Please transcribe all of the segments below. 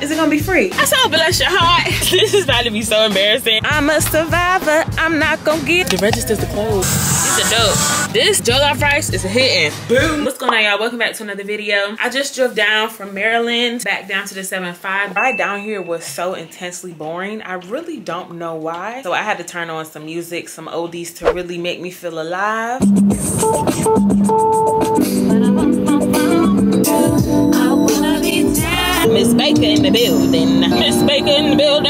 Is it gonna be free? I saw bless your heart. this is about to be so embarrassing. I'm a survivor. I'm not gonna get the registers to close. This a dope. This jollof rice is a hitting. Boom. What's going on, y'all? Welcome back to another video. I just drove down from Maryland back down to the 7-5. Ride down here was so intensely boring. I really don't know why. So I had to turn on some music, some oldies to really make me feel alive. Miss Baker in the building. Miss Baker in the building.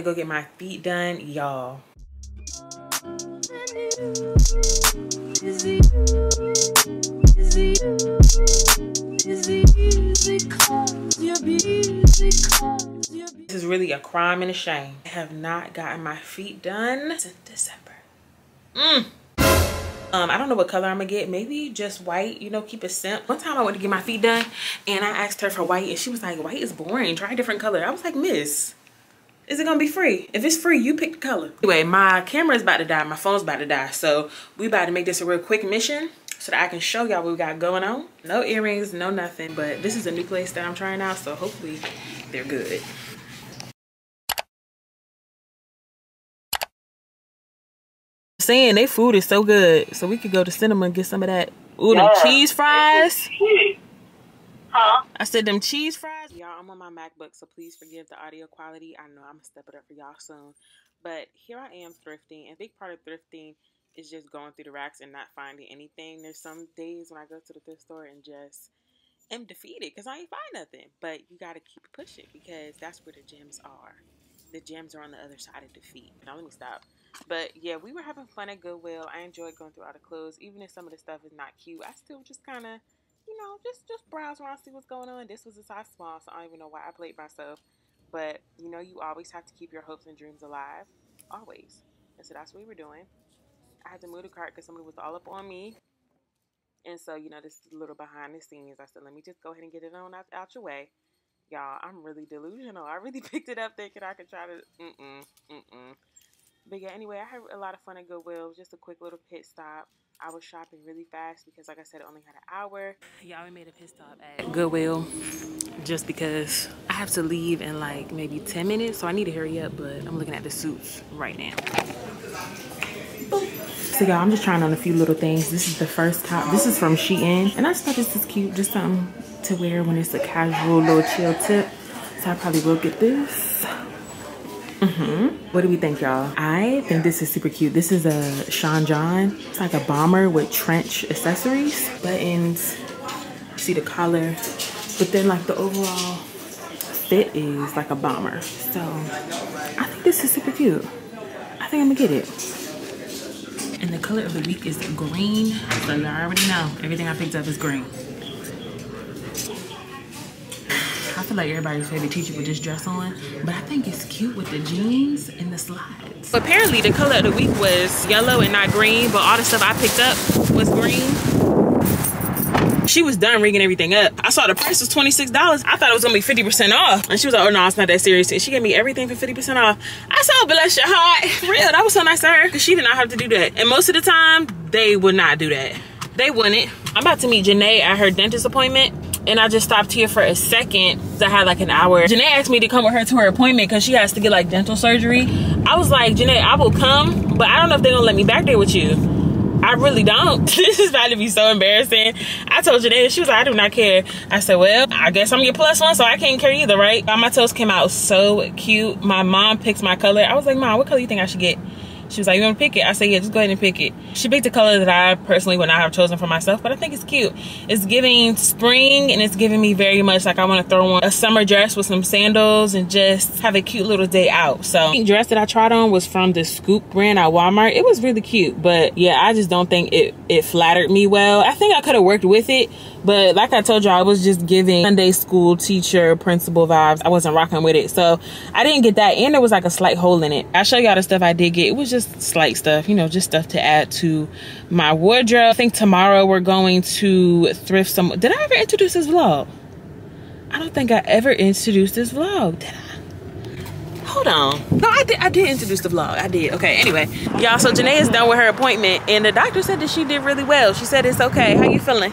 To go get my feet done, y'all. This is really a crime and a shame. I have not gotten my feet done since December. Mm. Um, I don't know what color I'm gonna get. Maybe just white, you know, keep it simple. One time I went to get my feet done and I asked her for white and she was like, white is boring. Try a different color. I was like, miss, is it gonna be free? If it's free, you pick the color. Anyway, my camera is about to die. My phone's about to die. So we about to make this a real quick mission so that I can show y'all what we got going on. No earrings, no nothing, but this is a new place that I'm trying out. So hopefully they're good. saying they food is so good. So we could go to cinema and get some of that. Ooh, yeah. them cheese fries. Huh? I said them cheese fries. Y'all, I'm on my MacBook, so please forgive the audio quality. I know I'm gonna step it up for y'all soon. But here I am thrifting. And a big part of thrifting is just going through the racks and not finding anything. There's some days when I go to the thrift store and just am defeated because I ain't find nothing. But you gotta keep pushing because that's where the gems are. The gems are on the other side of defeat. Now let me stop. But yeah, we were having fun at Goodwill. I enjoyed going through all the clothes, even if some of the stuff is not cute. I still just kind of, you know, just just browse around, see what's going on. This was a size small, so I don't even know why I played myself. But you know, you always have to keep your hopes and dreams alive, always. And so that's what we were doing. I had to move the cart because somebody was all up on me. And so, you know, this is a little behind the scenes. I said, let me just go ahead and get it on out, out your way. Y'all, I'm really delusional. I really picked it up thinking I could try to, mm-mm, mm-mm. But yeah, anyway, I had a lot of fun at Goodwill. It was just a quick little pit stop. I was shopping really fast because, like I said, it only had an hour. Yeah, we made a pit stop at Goodwill just because I have to leave in like maybe 10 minutes. So I need to hurry up, but I'm looking at the suits right now. So y'all, I'm just trying on a few little things. This is the first top. This is from Shein. And I just thought this is cute. Just something to wear when it's a casual little chill tip. So I probably will get this. Mm-hmm. What do we think, y'all? I think this is super cute. This is a Sean John. It's like a bomber with trench accessories, buttons. See the collar, but then like the overall fit is like a bomber. So I think this is super cute. I think I'm gonna get it. And the color of the week is green. So you already know everything I picked up is green. Feel like everybody's favorite teacher with this dress on, but I think it's cute with the jeans and the slides. Apparently the color of the week was yellow and not green, but all the stuff I picked up was green. She was done rigging everything up. I saw the price was $26. I thought it was gonna be 50% off. And she was like, oh no, it's not that serious. And she gave me everything for 50% off. I saw bless your heart. Real, that was so nice of her. Cause she did not have to do that. And most of the time, they would not do that. They wouldn't. I'm about to meet Janae at her dentist appointment and I just stopped here for a second. I had like an hour. Janae asked me to come with her to her appointment because she has to get like dental surgery. I was like, Janae, I will come, but I don't know if they're gonna let me back there with you. I really don't. this is about to be so embarrassing. I told Janae, she was like, I do not care. I said, well, I guess I'm your plus one, so I can't care either, right? My toes came out so cute. My mom picked my color. I was like, mom, what color you think I should get? She was like, you want to pick it? I said, yeah, just go ahead and pick it. She picked a color that I personally would not have chosen for myself, but I think it's cute. It's giving spring and it's giving me very much like I want to throw on a summer dress with some sandals and just have a cute little day out. So the dress that I tried on was from the Scoop brand at Walmart. It was really cute, but yeah, I just don't think it, it flattered me well. I think I could have worked with it, but like I told y'all, I was just giving Sunday school teacher principal vibes. I wasn't rocking with it. So I didn't get that. And there was like a slight hole in it. I'll show y'all the stuff I did get. It was just slight stuff, you know, just stuff to add to my wardrobe. I think tomorrow we're going to thrift some. Did I ever introduce this vlog? I don't think I ever introduced this vlog. Did I? hold on no i did i did introduce the vlog i did okay anyway y'all so Janae is done with her appointment and the doctor said that she did really well she said it's okay how you feeling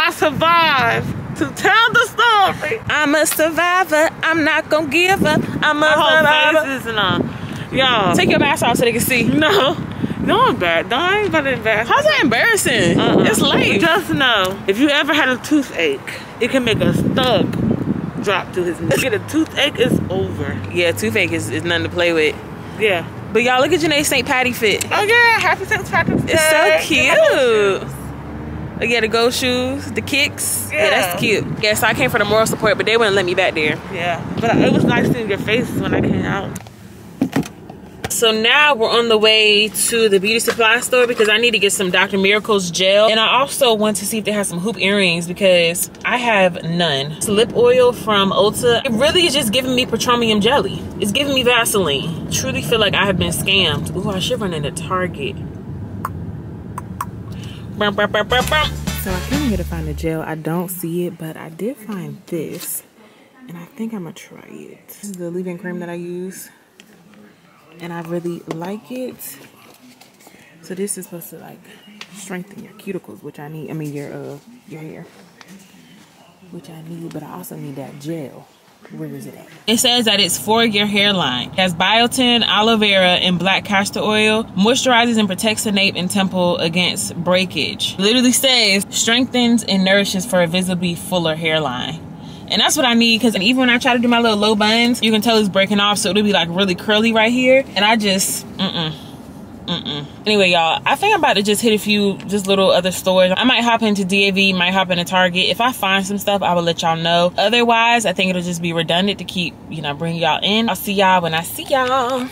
I survived to tell the story. I'm a survivor. I'm not gonna give up. I'm a survivor. and all. Y'all. Take your mask off so they can see. No. No, I'm bad. No, I ain't about to embarrass. How's that embarrassing? Uh -uh. It's late. Just know, if you ever had a toothache, it can make a thug drop to his knee. Get a toothache, it's over. Yeah, toothache is, is nothing to play with. Yeah. But y'all look at Janae's St. Patty fit. Oh yeah, happy St. Patrick's Day. It's so cute. Oh, yeah, the go shoes, the kicks. Yeah. yeah. that's cute. Yeah, so I came for the moral support, but they wouldn't let me back there. Yeah, but it was nice seeing your face when I came out. So now we're on the way to the beauty supply store because I need to get some Dr. Miracle's gel. And I also want to see if they have some hoop earrings because I have none. It's lip oil from Ulta. It really is just giving me petroleum jelly. It's giving me Vaseline. Truly feel like I have been scammed. Ooh, I should run into Target. So I came here to find a gel. I don't see it, but I did find this. And I think I'm gonna try it. This is the leave-in cream that I use. And I really like it. So this is supposed to like strengthen your cuticles, which I need. I mean your uh your hair. Which I need, but I also need that gel. Where is it at? It says that it's for your hairline. It has biotin, aloe vera, and black castor oil. Moisturizes and protects the nape and temple against breakage. Literally says strengthens and nourishes for a visibly fuller hairline. And that's what I need because even when I try to do my little low buns, you can tell it's breaking off. So it'll be like really curly right here. And I just, mm-mm. Mm-mm. Anyway, y'all, I think I'm about to just hit a few just little other stores. I might hop into DAV, might hop into Target. If I find some stuff, I will let y'all know. Otherwise, I think it'll just be redundant to keep, you know, bring y'all in. I'll see y'all when I see y'all.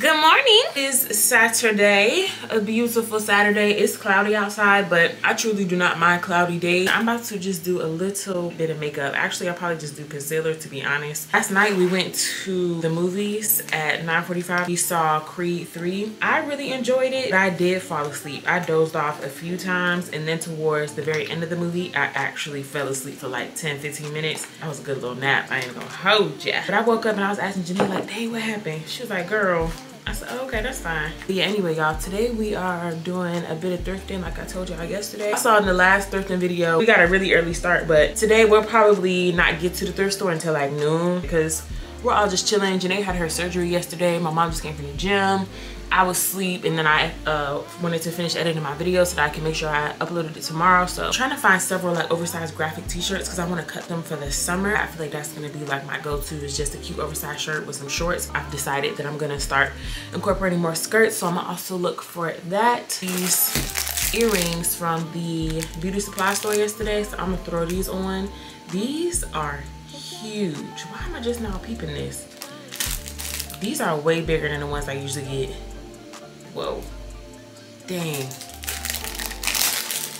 Good morning. It's Saturday, a beautiful Saturday. It's cloudy outside, but I truly do not mind cloudy days. I'm about to just do a little bit of makeup. Actually, I'll probably just do concealer to be honest. Last night we went to the movies at 9.45. We saw Creed 3. I really enjoyed it, but I did fall asleep. I dozed off a few times and then towards the very end of the movie, I actually fell asleep for like 10, 15 minutes. That was a good little nap. I ain't gonna hold ya. But I woke up and I was asking Janine like, dang, what happened? She was like, girl, I said, oh, okay, that's fine. Yeah, anyway, y'all, today we are doing a bit of thrifting like I told y'all yesterday. I saw in the last thrifting video, we got a really early start, but today we'll probably not get to the thrift store until like noon because we're all just chilling. Janae had her surgery yesterday. My mom just came from the gym. I was asleep and then I uh, wanted to finish editing my video so that I can make sure I uploaded it tomorrow. So I'm trying to find several like oversized graphic t-shirts because I want to cut them for the summer. I feel like that's going to be like my go-to is just a cute oversized shirt with some shorts. I've decided that I'm going to start incorporating more skirts. So I'm going to also look for that. These earrings from the beauty supply store yesterday. So I'm going to throw these on. These are huge. Why am I just now peeping this? These are way bigger than the ones I usually get. Whoa. Dang.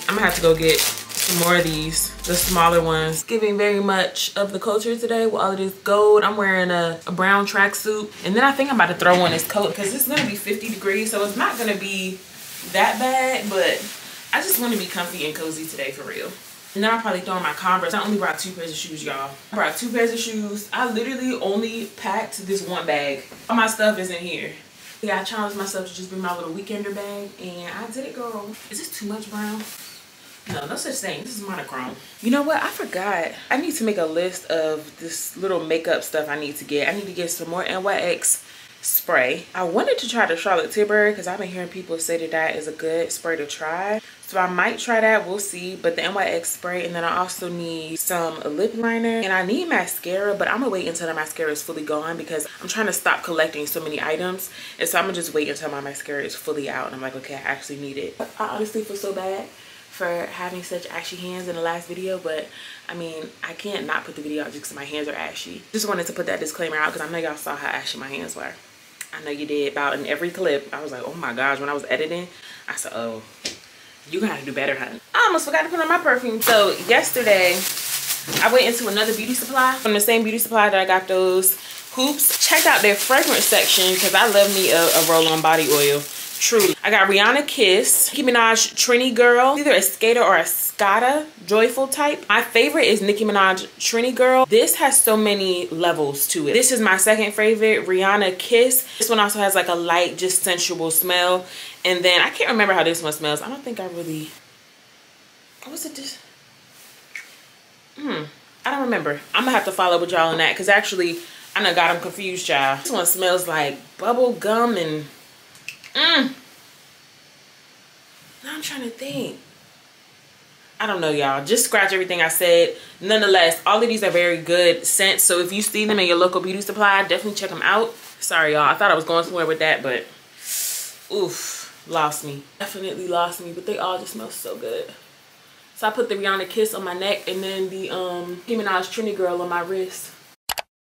I'm gonna have to go get some more of these, the smaller ones. Giving very much of the culture today with all of this gold. I'm wearing a, a brown tracksuit. And then I think I'm about to throw on this coat because it's gonna be 50 degrees. So it's not gonna be that bad, but I just wanna be comfy and cozy today for real. And then I'll probably throw on my Converse. I only brought two pairs of shoes, y'all. I brought two pairs of shoes. I literally only packed this one bag. All my stuff is in here. Yeah, I challenged myself to just bring my little weekender bag and I did it, girl. Is this too much brown? No, no such thing. This is monochrome. You know what? I forgot. I need to make a list of this little makeup stuff I need to get. I need to get some more NYX spray. I wanted to try the Charlotte Tilbury because I've been hearing people say that that is a good spray to try. So I might try that, we'll see. But the NYX spray and then I also need some lip liner and I need mascara, but I'm gonna wait until the mascara is fully gone because I'm trying to stop collecting so many items. And so I'm gonna just wait until my mascara is fully out and I'm like, okay, I actually need it. I honestly feel so bad for having such ashy hands in the last video but I mean I can't not put the video out just because my hands are ashy just wanted to put that disclaimer out because I know y'all saw how ashy my hands were I know you did about in every clip I was like oh my gosh when I was editing I said oh you gotta do better honey. I almost forgot to put on my perfume. So yesterday I went into another beauty supply. From the same beauty supply that I got those hoops checked out their fragrance section because I love me a, a roll-on body oil Truly. I got Rihanna Kiss, Nicki Minaj Trini Girl, either a skater or a Scada joyful type. My favorite is Nicki Minaj Trini Girl. This has so many levels to it. This is my second favorite, Rihanna Kiss. This one also has like a light, just sensual smell. And then I can't remember how this one smells. I don't think I really, what was it? Hmm, I don't remember. I'm gonna have to follow up with y'all on that because actually I done got them confused, y'all. This one smells like bubble gum and Mm. Now I'm trying to think. I don't know, y'all. Just scratch everything I said. Nonetheless, all of these are very good scents. So if you see them in your local beauty supply, definitely check them out. Sorry, y'all. I thought I was going somewhere with that, but oof, lost me. Definitely lost me, but they all just smell so good. So I put the Rihanna Kiss on my neck and then the um, Nicki Minaj Trini Girl on my wrist.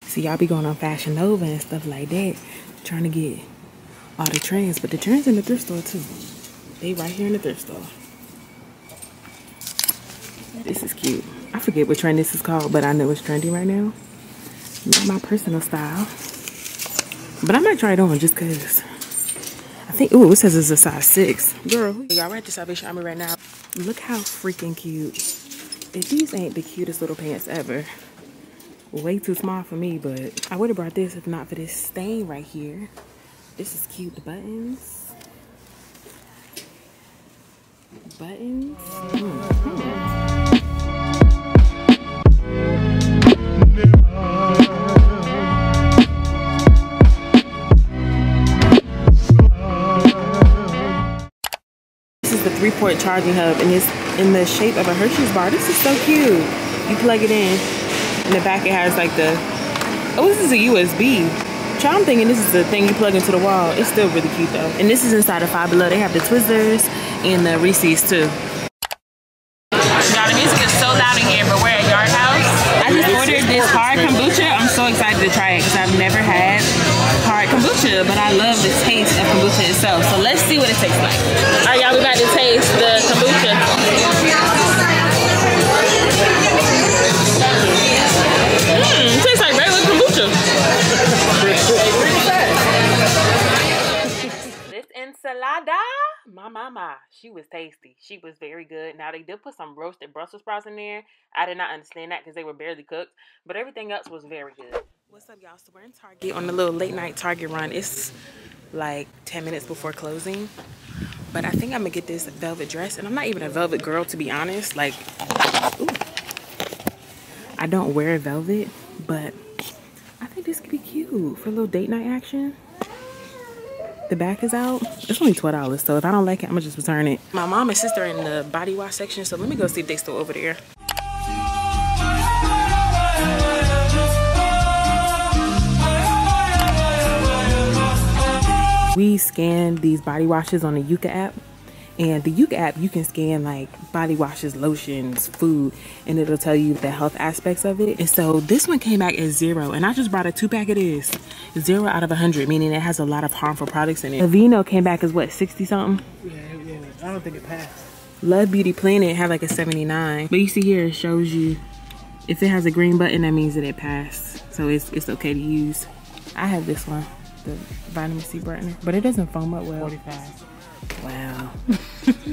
See, y'all be going on Fashion Nova and stuff like that, trying to get all the trends, but the trends in the thrift store too. They right here in the thrift store. This is cute. I forget what trend this is called, but I know it's trendy right now. Not my personal style. But I might try it on just cause. I think, ooh, it says it's a size six. Girl, y'all right to Salvation Army right now. Look how freaking cute. If these ain't the cutest little pants ever. Way too small for me, but I would have brought this if not for this stain right here. This is cute. The buttons. Buttons. This is the three-port charging hub and it's in the shape of a Hershey's bar. This is so cute. You plug it in. In the back it has like the, oh this is a USB. I'm thinking this is the thing you plug into the wall. It's still really cute though. And this is inside of Five Below. They have the Twizzlers and the Reese's too. Y'all, the music is so loud in here, but we're at Yard House. I just ordered this hard kombucha. I'm so excited to try it she was tasty. She was very good. Now they did put some roasted Brussels sprouts in there. I did not understand that because they were barely cooked, but everything else was very good. What's up, y'all? So we're in Target on the little late night Target run. It's like 10 minutes before closing. But I think I'm gonna get this velvet dress. And I'm not even a velvet girl, to be honest. Like, ooh. I don't wear velvet, but I think this could be cute for a little date night action. The back is out. It's only $12, so if I don't like it, I'm gonna just return it. My mom and sister are in the body wash section, so let me go see if they still over there. We scanned these body washes on the Yuka app and the Yuka app, you can scan like body washes, lotions, food, and it'll tell you the health aspects of it. And so this one came back as zero, and I just brought a two pack of this. Zero out of a 100, meaning it has a lot of harmful products in it. Aveeno came back as what, 60 something? Yeah, yeah, I don't think it passed. Love Beauty Planet had like a 79. But you see here, it shows you if it has a green button, that means that it passed. So it's, it's okay to use. I have this one, the vitamin C brightener, but it doesn't foam up well. 45. Wow.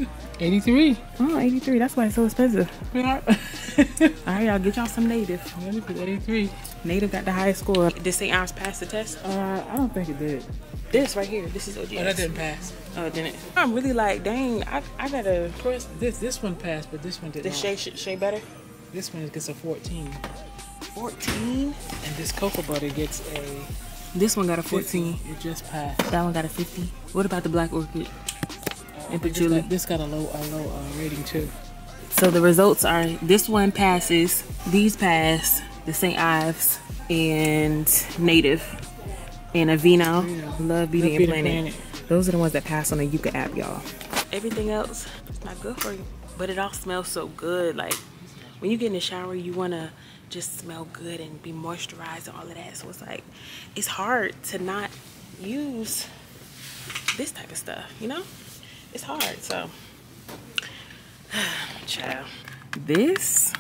83. Oh, 83. That's why it's so expensive. Yeah. All right, y'all get y'all some native. Let me put 83. Native got the highest score. Did St. Ives pass the test? Uh, I don't think it did. This right here. This is OGX. Oh, that didn't pass. Oh, didn't it? I'm really like, dang, I, I gotta. Press this this one passed, but this one did This not. shade, shade better? This one gets a 14. 14? And this cocoa butter gets a This one got a 14. It just passed. That one got a 50. What about the black orchid? And This patchouli. got, this got a low, a low uh, rating too. So the results are this one passes, these pass, the St. Ives and Native and Aveeno. Love Beauty and Beauty Planet. Planet. Those are the ones that pass on the Yuka app, y'all. Everything else is not good for you. But it all smells so good. Like when you get in the shower, you wanna just smell good and be moisturized and all of that. So it's like it's hard to not use this type of stuff, you know? It's hard, so Child. This,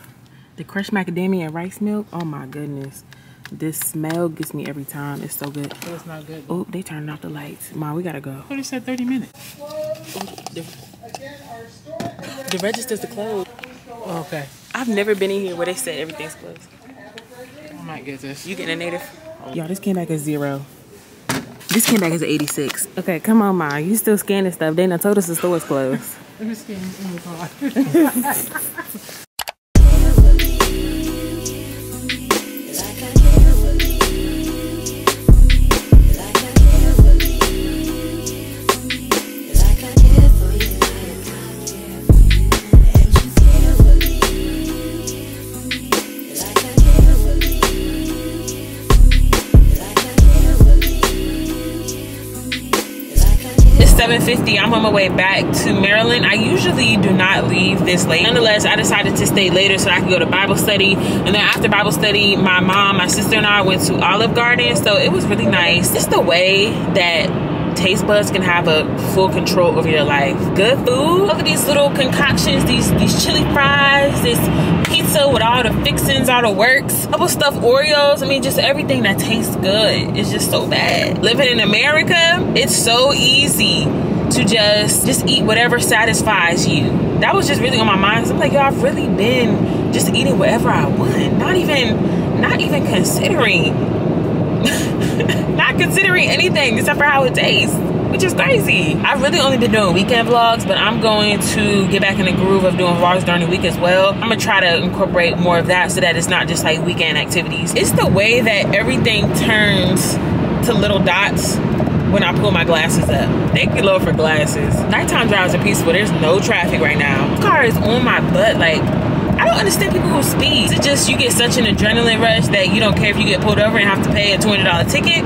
the crushed macadamia and rice milk. Oh my goodness. This smell gets me every time. It's so good. But it's not good. Oh, they turned off the lights. Mom, we gotta go. What is that? 30 minutes. The, the register's closed. Oh, okay. I've never been in here where they said everything's closed. I might get this. You getting a native? Y'all, this came back as zero. This came back as an 86. Okay, come on, Ma. You still scanning stuff. They done told us the store's closed. Let me see. Oh my God. It's 7.50. I'm on my way back to Maryland. I usually do not leave this late. Nonetheless, I decided to stay later so I could go to Bible study. And then after Bible study, my mom, my sister, and I went to Olive Garden. So it was really nice. just the way that taste buds can have a full control over your life. Good food. All of these little concoctions, these these chili fries, this pizza with all the fixings, all the works, couple stuffed Oreos. I mean, just everything that tastes good is just so bad. Living in America, it's so easy to just just eat whatever satisfies you. That was just really on my mind. I'm like, yo, I've really been just eating whatever I want. Not even not even considering not considering anything except for how it tastes which is crazy i've really only been doing weekend vlogs but i'm going to get back in the groove of doing vlogs during the week as well i'm gonna try to incorporate more of that so that it's not just like weekend activities it's the way that everything turns to little dots when I pull my glasses up. Thank you, Lord, for glasses. Nighttime drives are peaceful. There's no traffic right now. This car is on my butt. Like, I don't understand people who speed. Is it just you get such an adrenaline rush that you don't care if you get pulled over and have to pay a $20 ticket?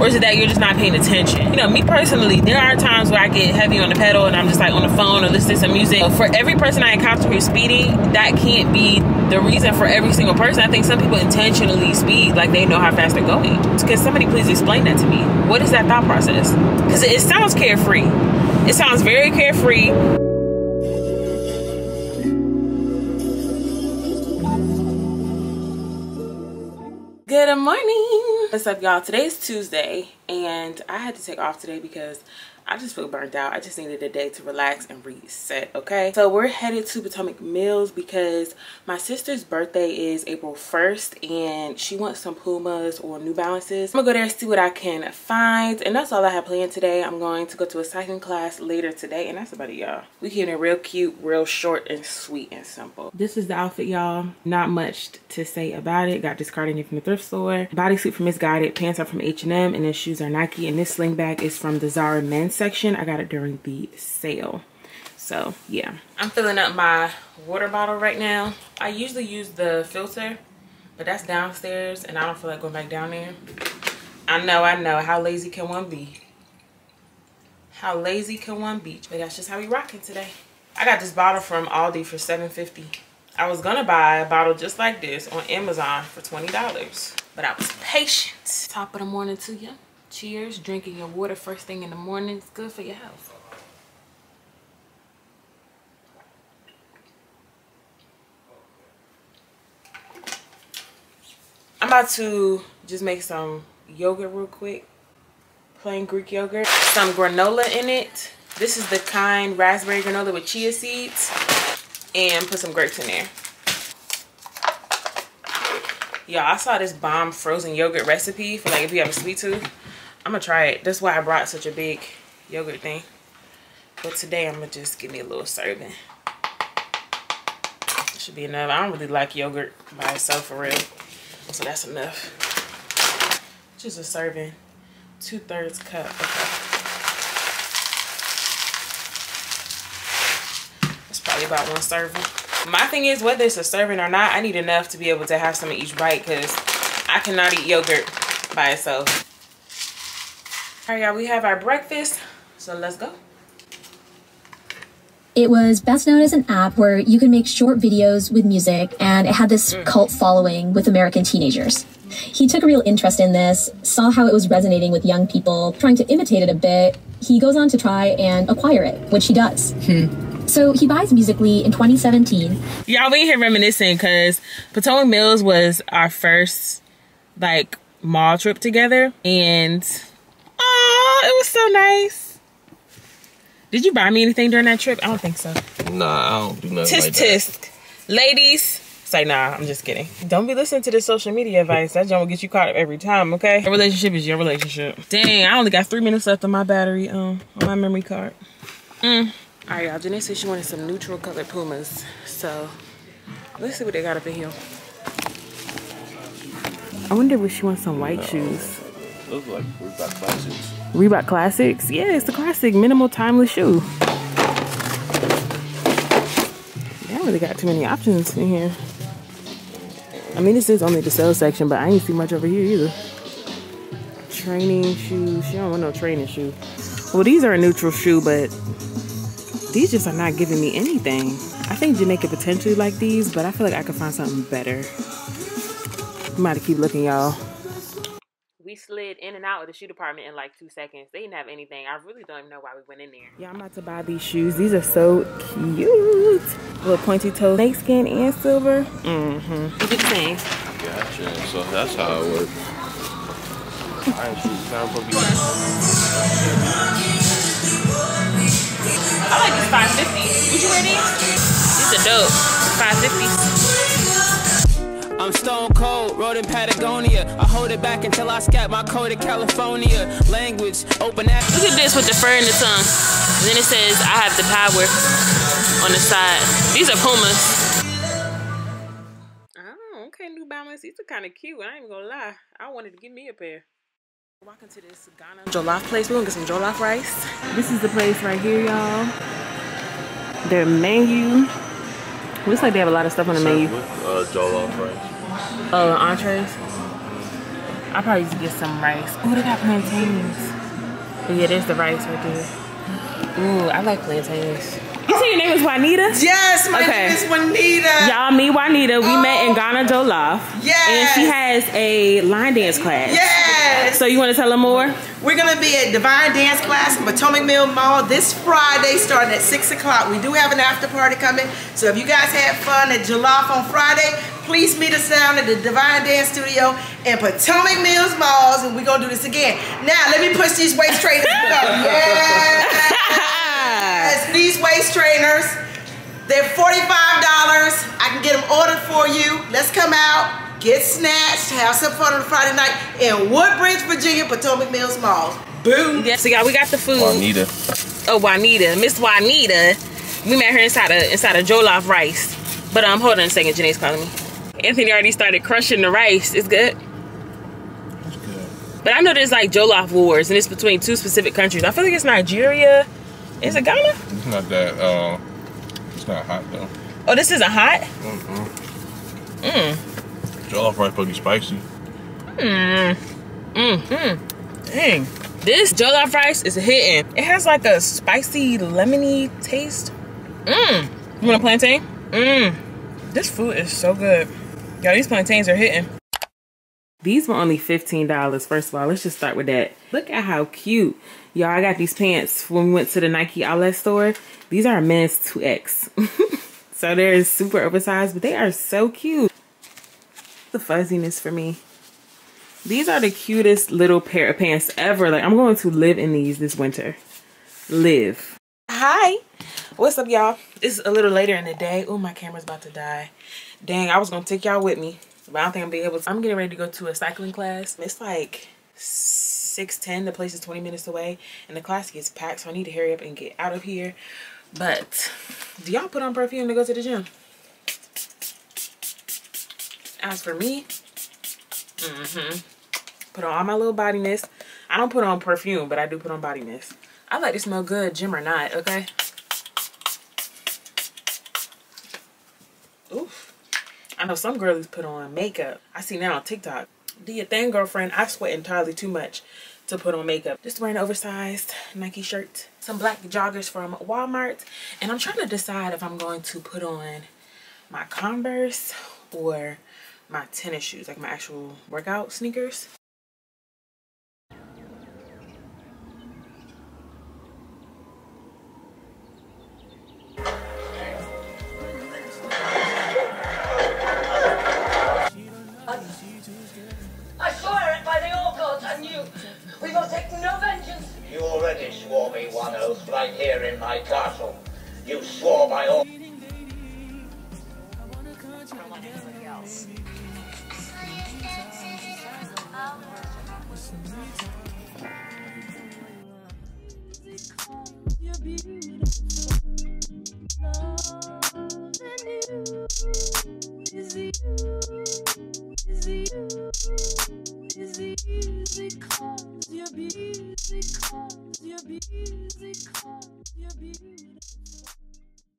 Or is it that you're just not paying attention? You know, me personally, there are times where I get heavy on the pedal and I'm just like on the phone or listening to some music. For every person I encounter who's speeding, that can't be the reason for every single person. I think some people intentionally speed like they know how fast they're going. Can somebody please explain that to me? What is that thought process? Because it sounds carefree. It sounds very carefree. Good morning. What's up, y'all? Today's Tuesday, and I had to take off today because I just feel burnt out. I just needed a day to relax and reset, okay? So we're headed to Potomac Mills because my sister's birthday is April 1st, and she wants some Pumas or New Balances. I'm gonna go there and see what I can find, and that's all I have planned today. I'm going to go to a cycling class later today, and that's about it, y'all. We keeping it real cute, real short, and sweet and simple. This is the outfit, y'all. Not much to say about it. Got this cardigan from the thrift store. Bodysuit from Missguided. Pants are from H&M, and then shoes are Nike. And this sling bag is from the Zara men's section. I got it during the sale. So, yeah. I'm filling up my water bottle right now. I usually use the filter, but that's downstairs, and I don't feel like going back down there. I know, I know. How lazy can one be? How lazy can one be? But that's just how we rocking today. I got this bottle from Aldi for $7.50. I was gonna buy a bottle just like this on Amazon for $20, but I was patient. Top of the morning to you. Cheers. Drinking your water first thing in the morning. It's good for your health. I'm about to just make some yogurt real quick. Plain Greek yogurt. Some granola in it. This is the kind raspberry granola with chia seeds. And put some grapes in there. Y'all, I saw this bomb frozen yogurt recipe for like if you have a sweet tooth. I'm gonna try it. That's why I brought such a big yogurt thing. But today I'm gonna just give me a little serving. Should be enough. I don't really like yogurt by itself for real. So that's enough. Just a serving. Two thirds cup. Okay. It's probably about one serving. My thing is, whether it's a serving or not, I need enough to be able to have some of each bite because I cannot eat yogurt by itself. All right, y'all, we have our breakfast. So let's go. It was best known as an app where you could make short videos with music, and it had this mm. cult following with American teenagers. He took a real interest in this, saw how it was resonating with young people, trying to imitate it a bit. He goes on to try and acquire it, which he does. Hmm. So he buys Musical.ly in 2017. Y'all, we here reminiscing because Potomac Mills was our first like mall trip together, and it was so nice. Did you buy me anything during that trip? I don't think so. Nah, I don't do nothing tisk, like tisk. Ladies, say nah, I'm just kidding. Don't be listening to this social media advice. That junk will get you caught up every time, okay? Your relationship is your relationship. Dang, I only got three minutes left on my battery, um, on my memory card. Mm. All right, y'all, Janae said she wanted some neutral colored Pumas. So, let's see what they got up in here. I wonder if she wants some white no. shoes. Those are like Reebok Classics. Reebok Classics? Yeah, it's the classic minimal timeless shoe. Don't really got too many options in here. I mean, this is only the sales section, but I ain't see much over here either. Training shoes. She don't want no training shoe. Well, these are a neutral shoe, but these just are not giving me anything. I think Jamaica potentially like these, but I feel like I could find something better. I'm about to keep looking, y'all we slid in and out of the shoe department in like two seconds. They didn't have anything. I really don't even know why we went in there. Yeah, I'm about to buy these shoes. These are so cute. Little pointy toe, snakeskin and silver. Mm-hmm. You the same. Gotcha. So that's how it works. I like this 550. Would you wear these? These are dope. 550s. I'm stone cold, rode in Patagonia. I hold it back until I scat my code in California. Language, open app. Look at this with the fur in the tongue. And then it says, I have the power on the side. These are Pumas. Oh, okay, New Balance. These are kind of cute. I ain't even gonna lie. I wanted to give me a pair. Walking to this Ghana jollof place. We're gonna get some jollof rice. This is the place right here, y'all. Their menu. Looks like they have a lot of stuff on the menu. With, uh, jollof rice. Oh, entrees? I'll probably just get some rice. Oh, they got plantains. Yeah, there's the rice right there. Ooh, I like plantains. You say your name is Juanita? Yes, my okay. name is Juanita. Y'all, me, Juanita, we oh. met in oh. Ghana Jollof. Yes. And she has a line dance class. Yes. So you want to tell them more? We're going to be at Divine Dance Class in Potomac Mill Mall this Friday starting at 6 o'clock. We do have an after party coming. So if you guys had fun at Jollof on Friday, please meet us down at the Divine Dance Studio in Potomac Mills Malls, and we're gonna do this again. Now, let me push these waist trainers up. Yes! these waist trainers, they're $45. I can get them ordered for you. Let's come out, get snatched, have some fun on a Friday night in Woodbridge, Virginia, Potomac Mills Malls. Boom! Yeah, so y'all, we got the food. Juanita. Oh, Juanita. Miss Juanita. We met her inside a inside a Jollof rice. But um, hold on a second. Janae's calling me. Anthony already started crushing the rice. It's good. It's good. But I know there's like Jollof wars, and it's between two specific countries. I feel like it's Nigeria. Is it Ghana? It's not that. Uh, it's not hot though. Oh, this isn't hot. Mm-mm. Mm. Jollof rice pretty spicy. Mmm. Mm-hmm. Dang. This jollof rice is hitting. It has like a spicy, lemony taste. Mmm. You want a plantain? Mmm. This food is so good. Y'all, these plantains are hitting. These were only $15. First of all, let's just start with that. Look at how cute. Y'all, I got these pants when we went to the Nike outlet store. These are a men's 2X. so they're super oversized, but they are so cute. The fuzziness for me. These are the cutest little pair of pants ever. Like, I'm going to live in these this winter. Live. Hi. What's up, y'all? It's a little later in the day. Oh, my camera's about to die. Dang, I was going to take y'all with me. But I don't think I'm be able to. I'm getting ready to go to a cycling class. It's like 6.10. The place is 20 minutes away. And the class gets packed, so I need to hurry up and get out of here. But, do y'all put on perfume to go to the gym? As for me, mm-hmm. Put on all my little body mist. I don't put on perfume, but I do put on body mist. I like to smell good, gym or not, okay? Oof. I know some girlies put on makeup. I see now on TikTok. Do your thing, girlfriend. I sweat entirely too much to put on makeup. Just wearing an oversized Nike shirt. Some black joggers from Walmart. And I'm trying to decide if I'm going to put on my Converse or my tennis shoes, like my actual workout sneakers.